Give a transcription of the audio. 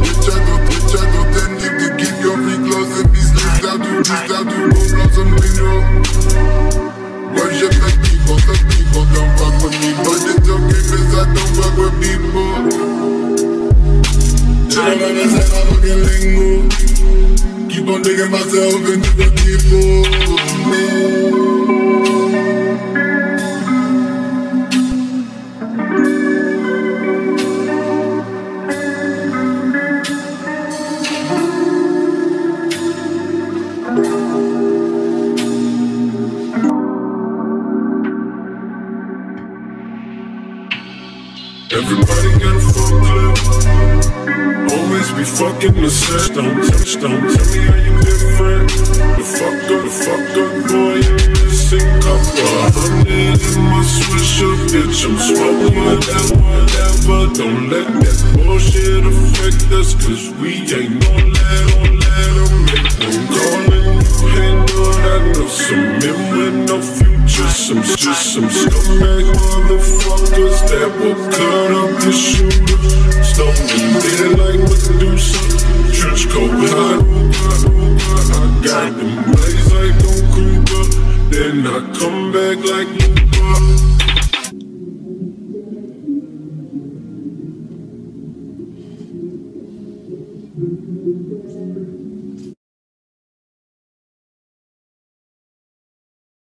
Bitch, I bitch, I then you can keep your and be slipped out to, out to the people, people don't fuck with me But it's okay cause I don't fuck with people said I'm fucking lingo Keep on digging myself into the people Everybody got a full clip. Always be fucking the same. Don't touch, don't tell me how you different. The fuck up, the fuck up, boy, you missing couple. Hundred in my swisher, bitch. I'm smoking whatever, whatever. Don't let that bullshit affect us, cause we ain't gon' let, gon' let them make them calling you handle. I know some men with no future, some just some scumbag motherfuckers that will cut up the shooter. Stolen dead like Medusa. Trench coat hot, I got them blaze like on Cuba. Then I come back like Luba.